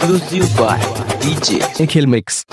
Exclusive by DJ Nikhil Mix.